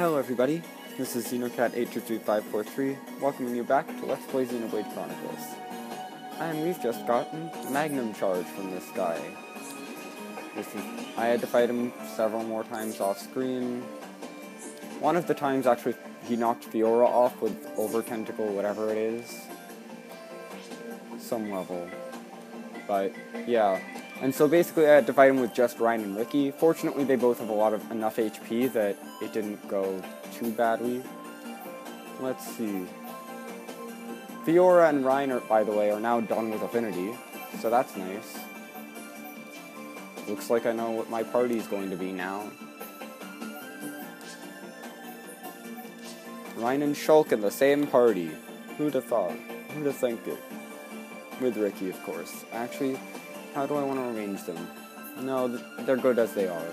Hello everybody, this is Xenocat823543, welcoming you back to Let's Play Xenoblade Chronicles. And we've just gotten a Magnum Charge from this guy. This is, I had to fight him several more times off screen. One of the times actually he knocked Fiora off with Over Tentacle, whatever it is. Some level. But, yeah, and so basically I had to fight him with just Reyn and Riki. Fortunately, they both have a lot of enough HP that it didn't go too badly. Let's see. Fiora and Reyn, are, by the way, are now done with Affinity, so that's nice. Looks like I know what my party is going to be now. Reyn and Shulk in the same party. Who'd have thought? Who'd have think it? With Riki, of course. Actually, how do I want to arrange them? No, they're good as they are.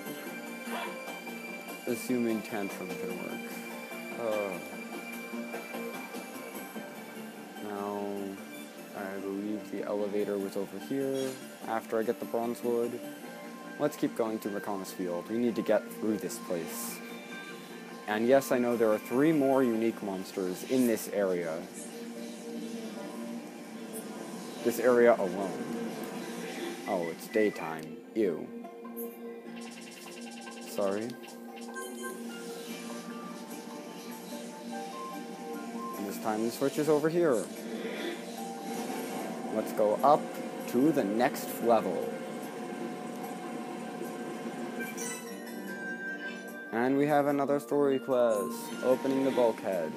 Assuming Tantrum can work. Uh, now, I believe the elevator was over here. After I get the bronze wood. Let's keep going to Mechonis Field. We need to get through this place. And yes, I know there are three more unique monsters in this area. This area alone. Oh, it's daytime. Ew. Sorry. And this time the switch is over here. Let's go up to the next level. And we have another story quest, opening the bulkhead.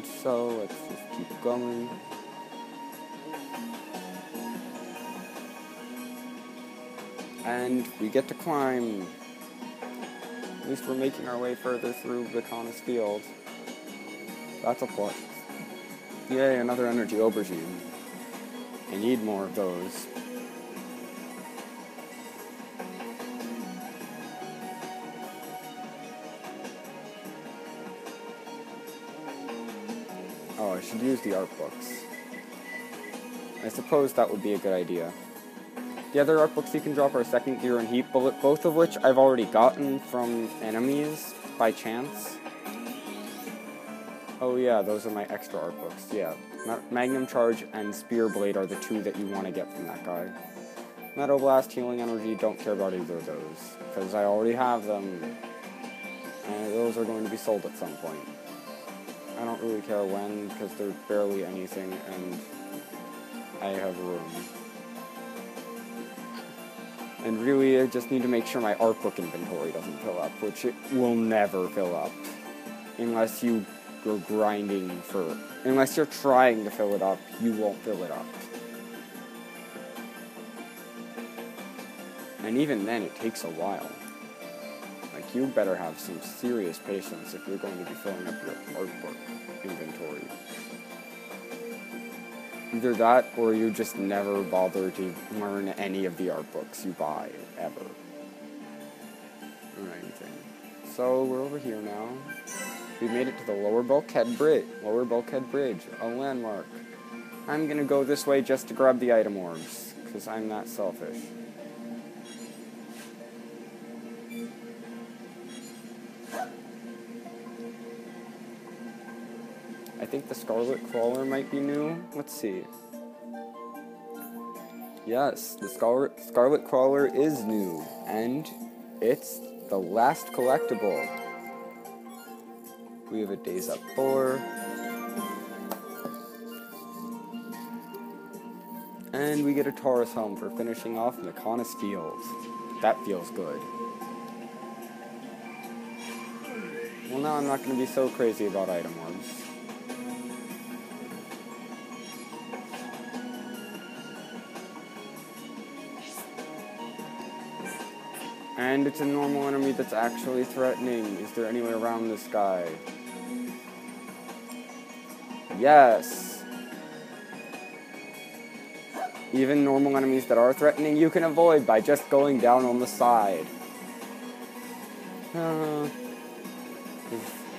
And so let's just keep going. And we get to climb. At least we're making our way further through Mechonis Field. That's a plus. Yay, another energy aubergine. I need more of those. Oh, I should use the art books. I suppose that would be a good idea. The other art books you can drop are Second Gear and Heat Bullet, both of which I've already gotten from enemies by chance. Oh yeah, those are my extra art books, yeah. Magnum Charge and Spear Blade are the two that you want to get from that guy. Metal Blast, Healing Energy, don't care about either of those, because I already have them, and those are going to be sold at some point. I don't really care when, because they're barely anything, and I have room. And really, I just need to make sure my art book inventory doesn't fill up, which it will never fill up. Unless you are grinding for... Unless you're trying to fill it up, you won't fill it up. And even then, it takes a while. You better have some serious patience if you're going to be filling up your art book inventory. Either that, or you just never bother to learn any of the art books you buy, ever. Or anything. So, we're over here now. We made it to the Lower Bulkhead Bridge. Lower Bulkhead Bridge, a landmark. I'm gonna go this way just to grab the item orbs, because I'm that selfish. I think the Scarlet Crawler might be new. Let's see. Yes, the Scarlet, Scarlet Crawler is new, and it's the last collectible. We have a Daze Up 4. And we get a Taurus Helm for finishing off Mechonis Fields. That feels good. Well, now I'm not going to be so crazy about item orbs. And it's a normal enemy that's actually threatening. Is there any way around this guy? Yes! Even normal enemies that are threatening, you can avoid by just going down on the side. Uh,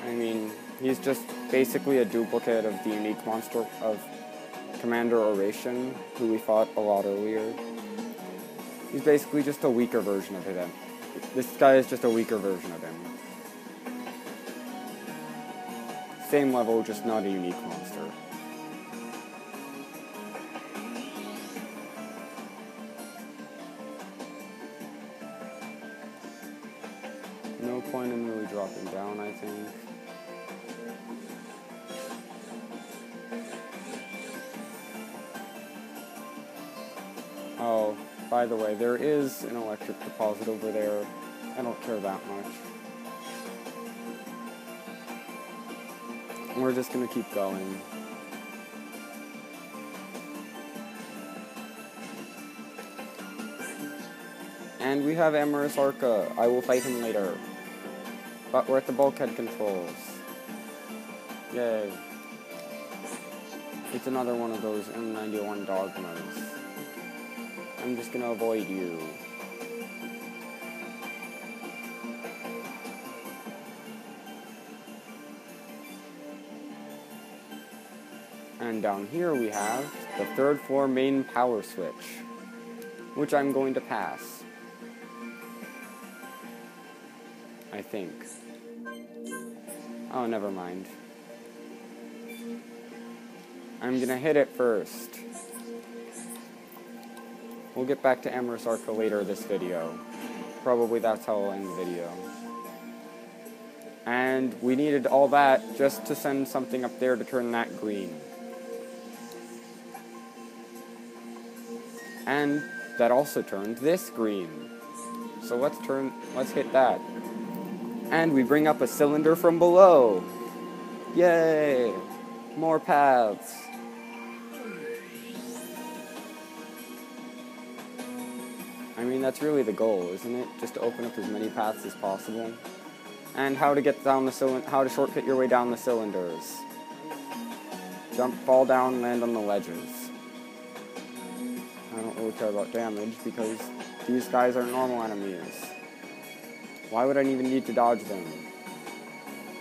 I mean, he's just basically a duplicate of the unique monster of Commander Oration, who we fought a lot earlier. He's basically just a weaker version of him. This guy is just a weaker version of him. Same level, just not a unique monster. No point in really dropping down, I think. By the way, there is an electric deposit over there. I don't care that much. We're just gonna keep going. And we have Amorous Arca. I will fight him later. But we're at the bulkhead controls. Yay. It's another one of those M91 dogmas. I'm just gonna avoid you. And down here we have the third floor main power switch, which I'm going to pass. I think. Oh, never mind. I'm gonna hit it first. We'll get back to Amorous Arca later this video. Probably that's how I'll end the video. And we needed all that just to send something up there to turn that green. And that also turned this green. So let's turn, let's hit that. And we bring up a cylinder from below. Yay! More paths. I mean, that's really the goal, isn't it? Just to open up as many paths as possible. And how to get down the cylinder, how to shortcut your way down the cylinders. Jump, fall down, land on the ledges. I don't really care about damage because these guys are normal enemies. Why would I even need to dodge them?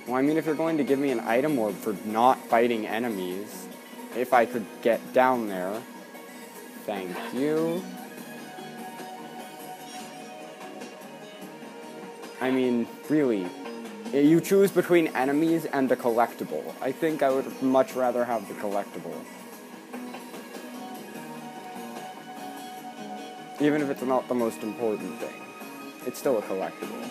Well, I mean, if you're going to give me an item orb for not fighting enemies, if I could get down there, thank you. I mean, really, eh, you choose between enemies and the collectible. I think I would much rather have the collectible. Even if it's not the most important thing. It's still a collectible.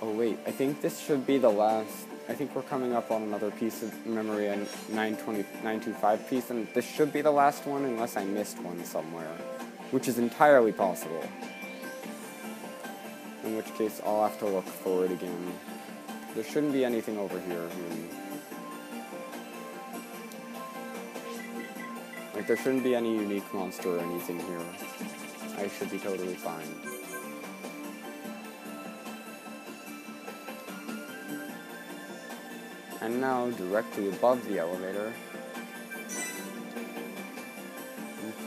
Oh wait, I think this should be the last... I think we're coming up on another piece of memory, a 920, 925 piece, and this should be the last one unless I missed one somewhere. Which is entirely possible. In which case, I'll have to look for it again. There shouldn't be anything over here. Like, there shouldn't be any unique monster or anything here. I should be totally fine. And now, directly above the elevator,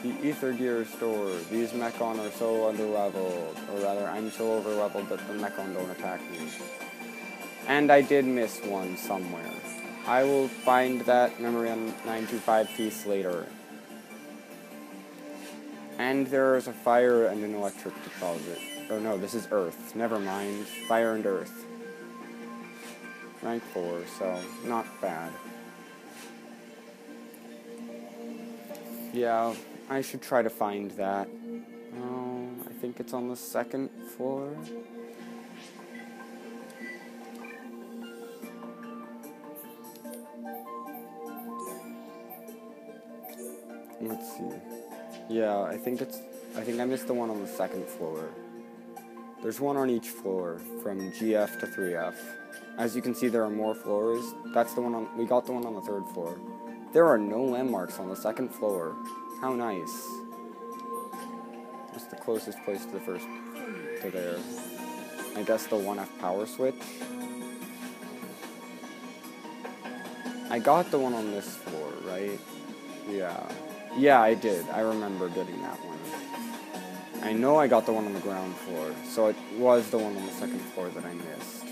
the Ether Gear store. These Mechon are so underleveled. Or rather, I'm so overleveled that the Mechon don't attack me. And I did miss one somewhere. I will find that memory on 925 piece later. And there is a fire and an electric deposit. Or no, this is earth. Never mind. Fire and earth. Rank 4, so not bad. Yeah, I should try to find that. Oh, I think it's on the second floor. Let's see. Yeah, I think it's. I think I missed the one on the second floor. There's one on each floor, from GF to 3F. As you can see, there are more floors. That's the one on. We got the one on the third floor. There are no landmarks on the second floor. How nice. What's the closest place to the first to there? I guess the 1F power switch. I got the one on this floor, right? Yeah. Yeah, I did. I remember getting that one. I know I got the one on the ground floor, so it was the one on the second floor that I missed.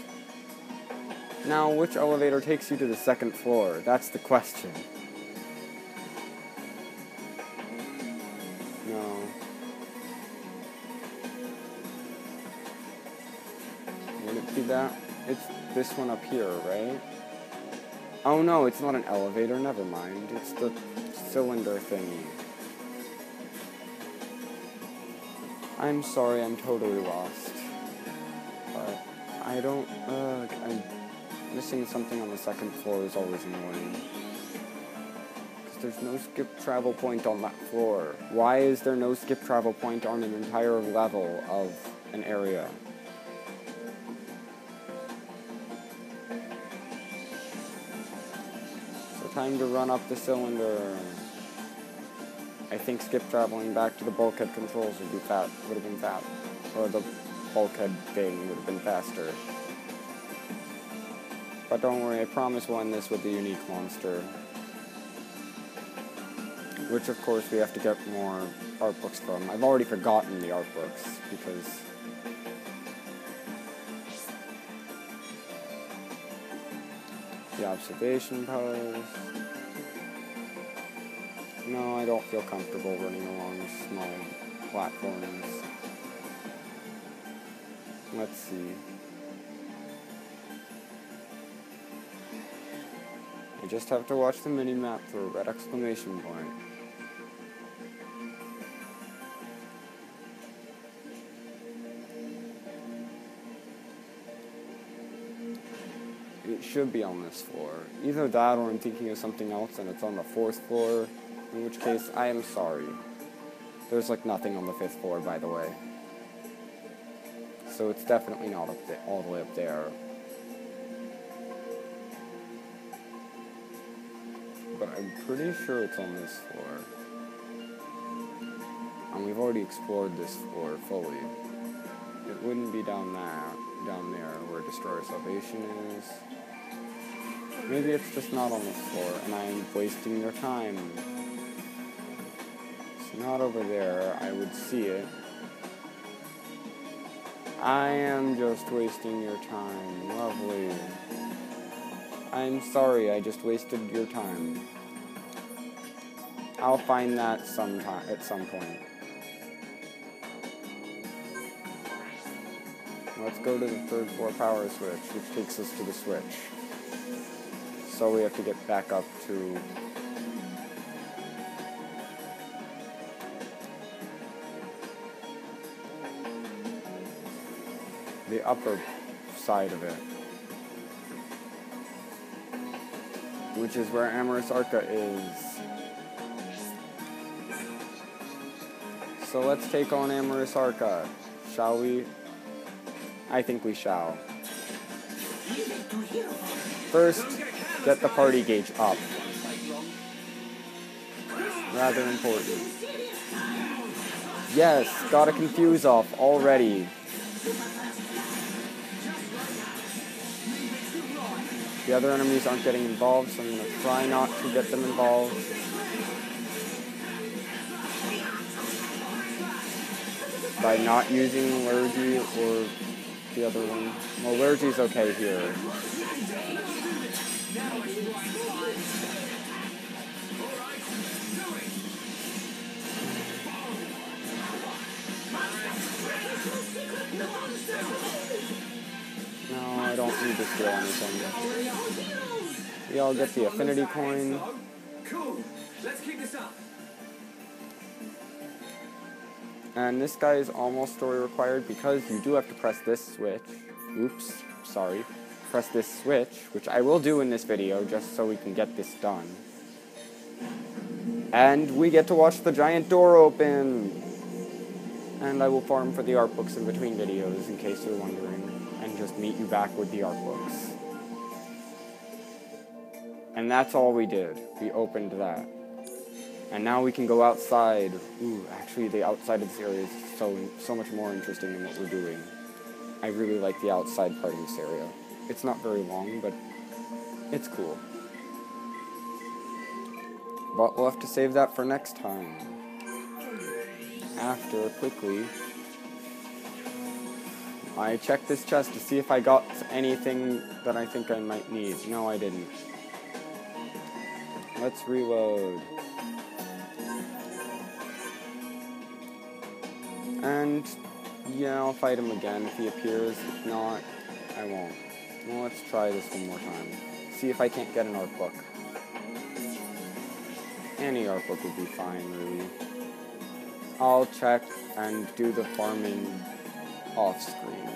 Now, which elevator takes you to the second floor? That's the question. No. Would it be that? It's this one up here, right? Oh no, it's not an elevator, never mind. It's the cylinder thingy. I'm sorry, I'm totally lost. But I don't, uh, I'm missing something on the second floor is always annoying. There's no skip travel point on that floor. Why is there no skip travel point on an entire level of an area? So time to run up the cylinder. I think skip traveling back to the bulkhead controls would be fat would have been fat. Or the bulkhead thing would have been faster. But don't worry, I promise we'll end this with the unique monster. Which of course we have to get more art books from. I've already forgotten the art books because the observation post. No, I don't feel comfortable running along small platforms. Let's see. I just have to watch the mini map for a red exclamation point. It should be on this floor. Either that or I'm thinking of something else and it's on the fourth floor, in which case I am sorry. There's like nothing on the fifth floor, by the way. So it's definitely not up all the way up there. But I'm pretty sure it's on this floor. And we've already explored this floor fully. It wouldn't be down there, down there where Destroyer Salvation is. Maybe it's just not on this floor, and I'm wasting your time. It's not over there. I would see it. I am just wasting your time. Lovely. I'm sorry, I just wasted your time. I'll find that sometime at some point. Let's go to the third floor power switch, which takes us to the switch. So we have to get back up to the upper side of it. Which is where Amorous Arca is. So let's take on Amorous Arca, shall we? I think we shall. First, get the party gauge up. Rather important. Yes, got a confuse off already. The other enemies aren't getting involved, so I'm going to try not to get them involved. By not using Lurgy or the other one. Well, Lurgy's okay here. No, I don't need to steal anything. We all get the affinity coin. Cool. Let's kick this up. And this guy is almost story required because you do have to press this switch. Oops, sorry. Press this switch, which I will do in this video just so we can get this done. And we get to watch the giant door open! And I will farm for the art books in between videos in case you're wondering. And just meet you back with the art books. And that's all we did. We opened that. And now we can go outside. Ooh, actually the outside of this area is so so much more interesting than what we're doing. I really like the outside part of this area. It's not very long, but it's cool. But we'll have to save that for next time. After, quickly, I checked this chest to see if I got anything that I think I might need. No, I didn't. Let's reload. And, yeah, I'll fight him again if he appears. If not, I won't. Well, let's try this one more time. See if I can't get an art book. Any art book would be fine, really. I'll check and do the farming off screen.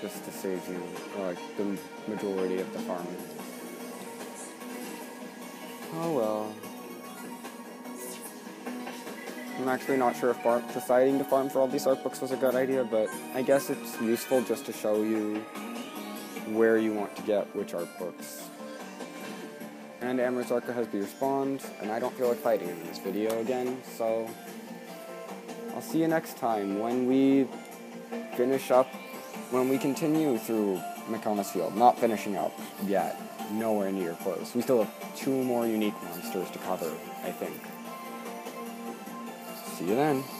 Just to save you, like, the majority of the farming. Oh well. I'm actually not sure if deciding to farm for all these art books was a good idea, but I guess it's useful just to show you where you want to get which art books. And Amorous Arca has been respawned, and I don't feel like fighting in this video again, so I'll see you next time when we finish up, when we continue through Mechonis Field. Not finishing up yet, nowhere near close. We still have two more unique monsters to cover, I think. See you then.